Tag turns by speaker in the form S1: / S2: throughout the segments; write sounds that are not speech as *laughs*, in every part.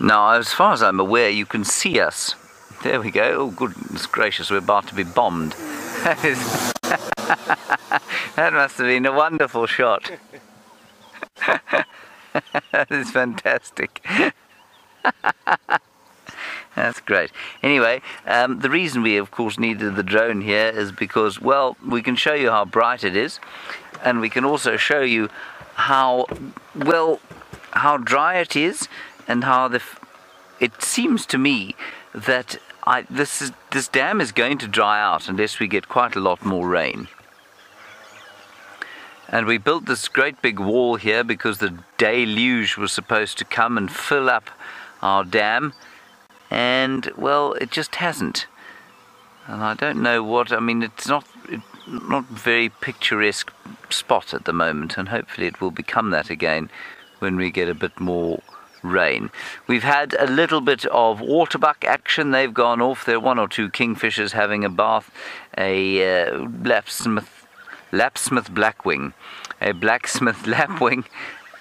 S1: Now, as far as I'm aware, you can see us. There we go. Oh, goodness gracious, we're about to be bombed. That is. *laughs* that must have been a wonderful shot. *laughs* that is fantastic. *laughs* That's great. Anyway, um, the reason we, of course, needed the drone here is because, well, we can show you how bright it is, and we can also show you how, well, how dry it is, and how the. it seems to me that I, this is, this dam is going to dry out unless we get quite a lot more rain. And we built this great big wall here because the deluge was supposed to come and fill up our dam. And, well, it just hasn't. And I don't know what, I mean, it's not, not very picturesque spot at the moment. And hopefully it will become that again when we get a bit more rain. We've had a little bit of waterbuck action. They've gone off. There are one or two kingfishers having a bath. A uh, lapsmith, lapsmith blackwing, a blacksmith *laughs* lapwing,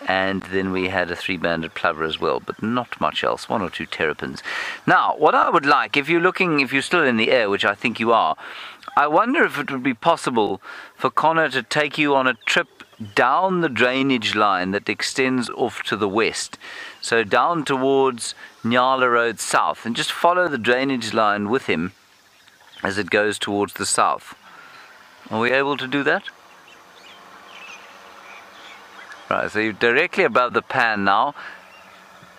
S1: and then we had a three-banded plover as well, but not much else. One or two terrapins. Now, what I would like, if you're looking, if you're still in the air, which I think you are, I wonder if it would be possible for Conner to take you on a trip down the drainage line that extends off to the west. So down towards Nyala Road south and just follow the drainage line with him as it goes towards the south. Are we able to do that? Right, so you're directly above the pan now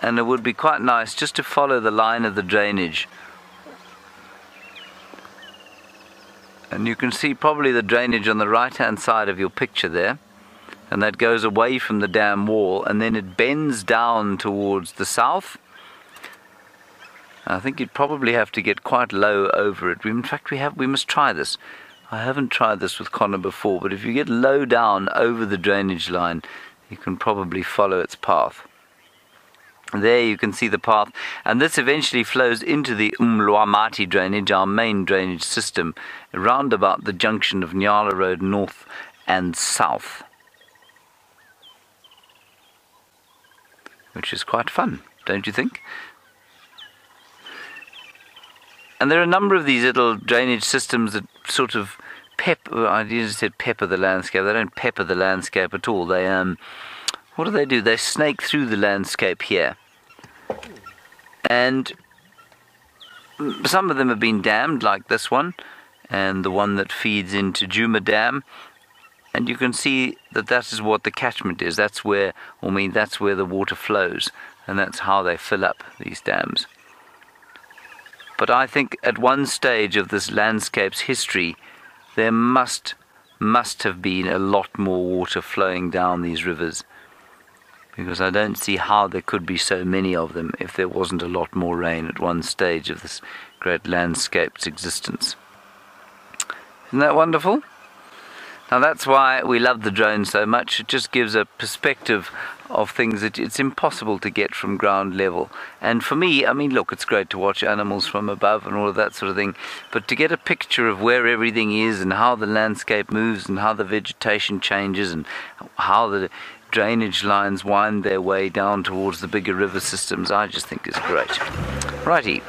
S1: and it would be quite nice just to follow the line of the drainage. And you can see probably the drainage on the right hand side of your picture there and that goes away from the dam wall and then it bends down towards the south. I think you'd probably have to get quite low over it. In fact, we have we must try this. I haven't tried this with Conner before, but if you get low down over the drainage line, you can probably follow its path. There you can see the path, and this eventually flows into the Umlwamati drainage, our main drainage system, around about the junction of Nyala Road north and south. Which is quite fun, don't you think? And there are a number of these little drainage systems that sort of pepper, I just said pepper the landscape. They don't pepper the landscape at all. They, um, what do they do? They snake through the landscape here. And some of them have been dammed, like this one, and the one that feeds into Djuma Dam and you can see that that is what the catchment is. That's where, I mean, that's where the water flows, and that's how they fill up these dams. But I think at one stage of this landscape's history, there must must have been a lot more water flowing down these rivers, because I don't see how there could be so many of them if there wasn't a lot more rain at one stage of this great landscape's existence. Isn't that wonderful? Now that's why we love the drone so much. It just gives a perspective of things that it's impossible to get from ground level. And for me, I mean, look, it's great to watch animals from above and all of that sort of thing, but to get a picture of where everything is and how the landscape moves and how the vegetation changes and how the drainage lines wind their way down towards the bigger river systems, I just think is great. Righty.